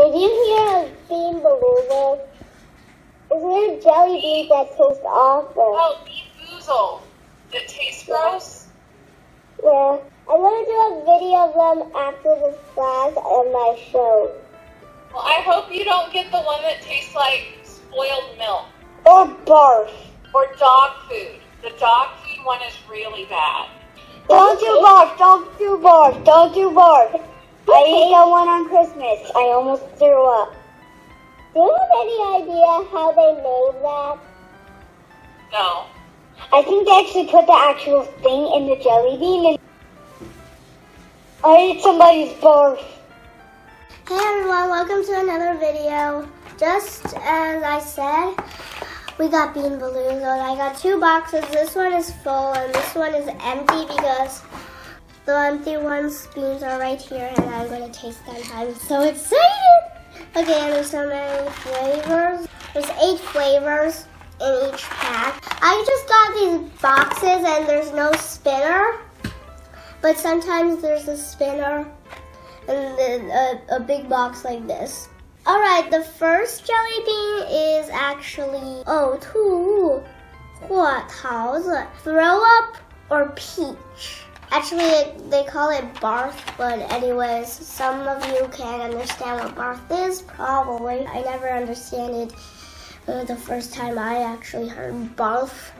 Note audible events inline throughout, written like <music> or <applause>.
Did you hear of Bean Beluga? Is there a jelly beans that taste awful? Oh, Bean Boozled. That tastes gross? Yeah. I'm gonna do a video of them after this class on my show. Well, I hope you don't get the one that tastes like spoiled milk Or barf. or dog food. The dog food one is really bad. Don't do barf, don't do barf, don't do barf. I ate that one on Christmas. I almost threw up. Do you have any idea how they made that? No. I think they actually put the actual thing in the jelly bean and I ate somebody's barf. Hey everyone, welcome to another video. Just as I said, we got bean balloons. and I got two boxes. This one is full and this one is empty because the empty one's beans are right here and I'm going to taste them. I'm so excited! Okay, and there's so many flavors. There's eight flavors in each pack. I just got these boxes and there's no spinner, but sometimes there's a spinner and then a, a big box like this. All right, the first jelly bean is actually oh, 吐或桃子, throw up or peach. Actually, they call it barf, but anyways, some of you can understand what barf is, probably. I never understand it uh, the first time I actually heard barf.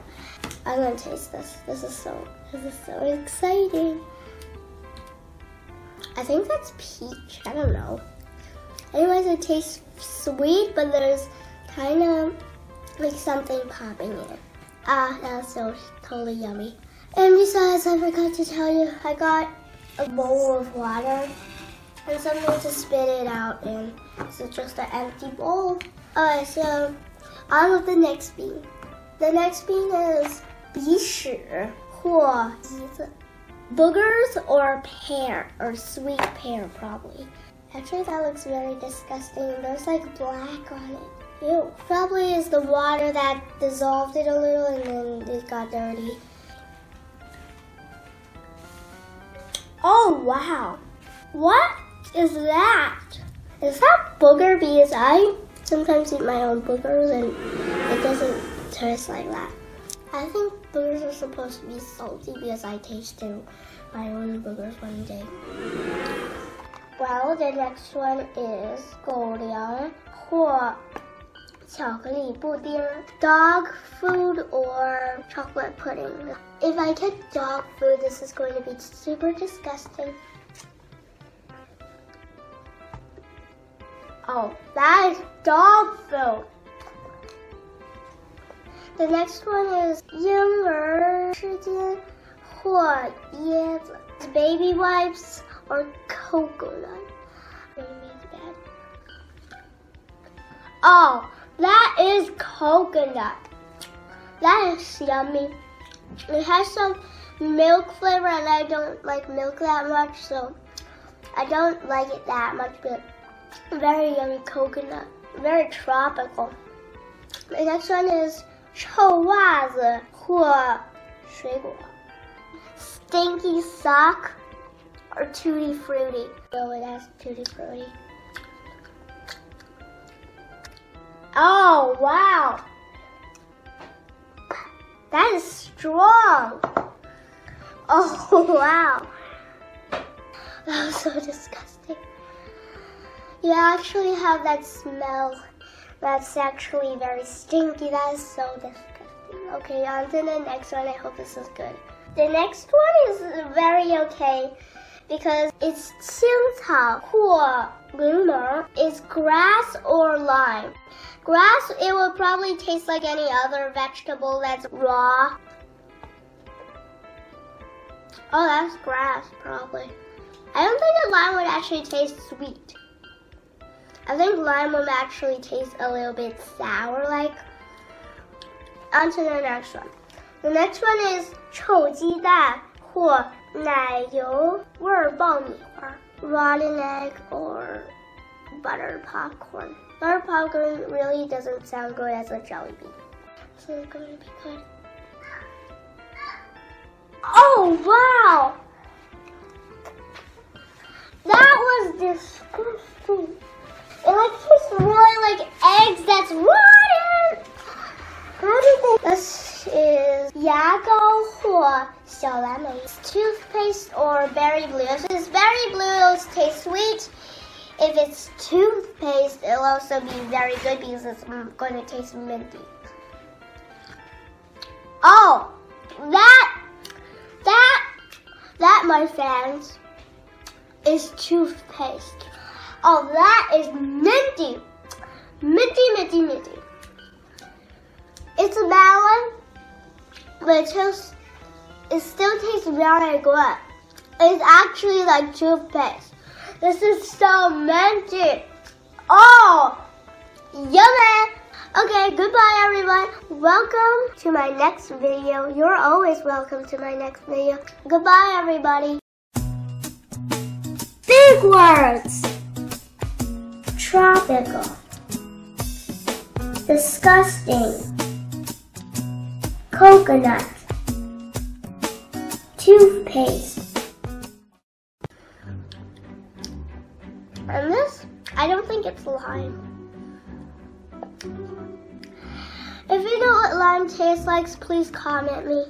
I'm gonna taste this. This is so, this is so exciting. I think that's peach. I don't know. Anyways, it tastes sweet, but there's kind of like something popping in it. Ah, that's so totally yummy. And besides, I forgot to tell you, I got a bowl of water and something to spit it out in. So just an empty bowl. Alright, so on with the next bean. The next bean is 鼻屎或鼻子 boogers or pear or sweet pear probably. Actually, that looks very disgusting. There's like black on it. Ew. Probably is the water that dissolved it a little and then it got dirty. Oh wow. What is that? Is that booger because I sometimes eat my own boogers and it doesn't taste like that. I think boogers are supposed to be salty because I tasted my own boogers one day. Well, the next one is 狗粮或 巧克力布丁, dog food or chocolate pudding. If I get dog food, this is going to be super disgusting. Oh, that is dog food. The next one is 婴儿时间或椰子, baby wipes or coconut. Oh, that is coconut. That is yummy. It has some milk flavor and I don't like milk that much, so I don't like it that much, but very yummy coconut. Very tropical. The next one is 臭袜子或水果. Stinky sock or tutti frutti. Oh, it has tutti frutti. Oh, wow. That is strong. Oh, <laughs> wow. That was so disgusting. You actually have that smell that's actually very stinky. That is so disgusting. Okay, on to the next one. I hope this is good. The next one is very okay because it's 青草或柠檬. It's grass or lime. Grass, it will probably taste like any other vegetable that's raw. Oh, that's grass, probably. I don't think the lime would actually taste sweet. I think lime would actually taste a little bit sour like. On to the next one. The next one is 臭鸡蛋或 奶油味儿爆米花，rolling egg or butter popcorn. Butter popcorn really doesn't sound good as a jelly bean. So it's going to be good. Oh, wow! That was disgusting. It like tastes really like eggs that's rotten. How do they... This is 牙膏或小蓝莓. It's two berry blue, If it's berry blue it'll taste sweet. If it's toothpaste, it'll also be very good because it's going to taste minty. Oh, that, that, that, my friends, is toothpaste. Oh, that is minty. Minty, minty, minty. It's a melon, but it, tastes, it still tastes very good. It's actually like toothpaste. This is so minty. Oh, yummy. Okay, goodbye everyone. Welcome to my next video. You're always welcome to my next video. Goodbye everybody. Big words. Tropical. Disgusting. Coconut. Toothpaste. And this, I don't think it's lime. If you know what lime tastes like, please comment me.